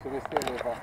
Se eleva.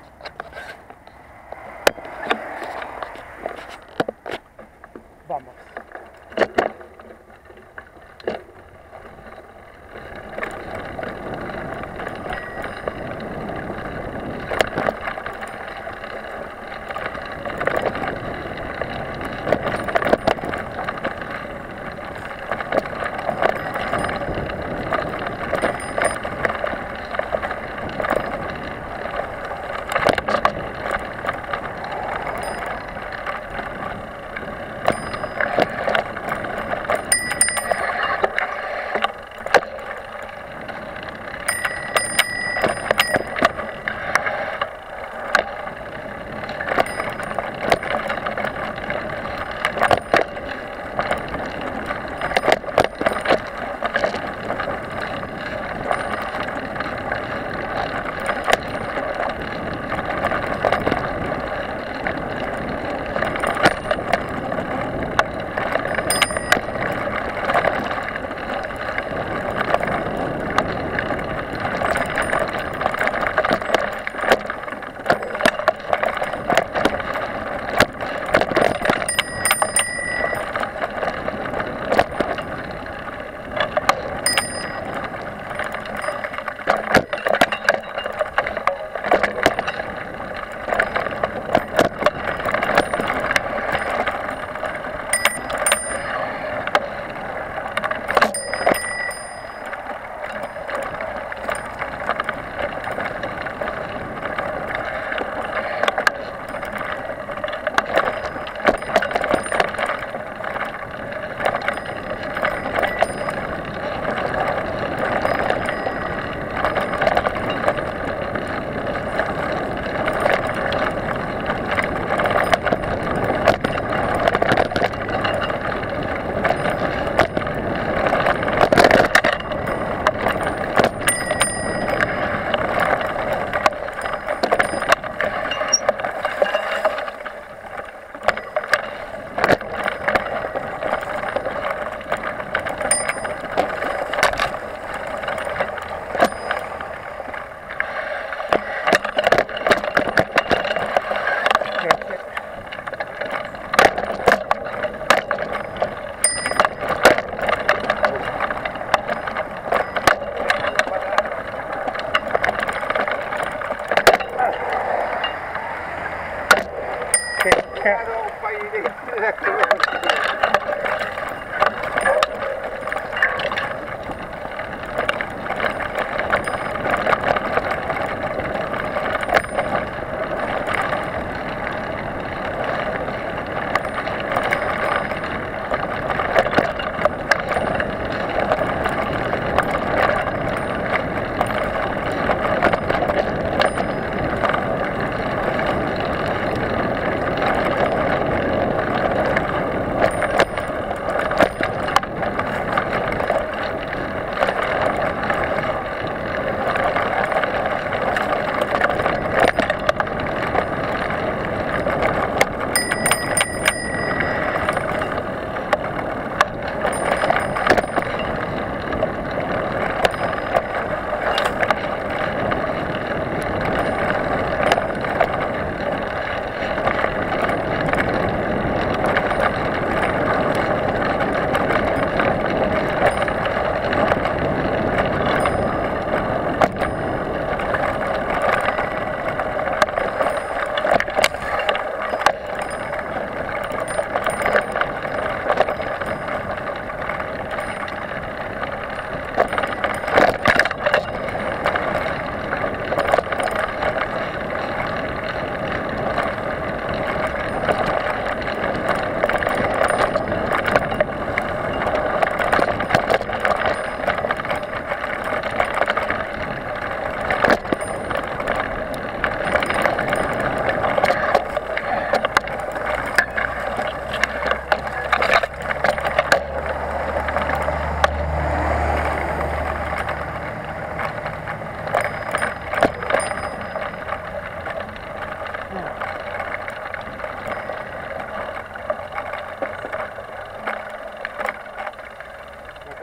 Okay.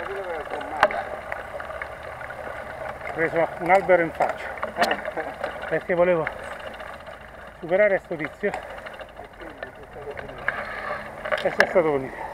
Ecco. preso un albero in faccia. perché volevo superare sto tizio e c'è stato finito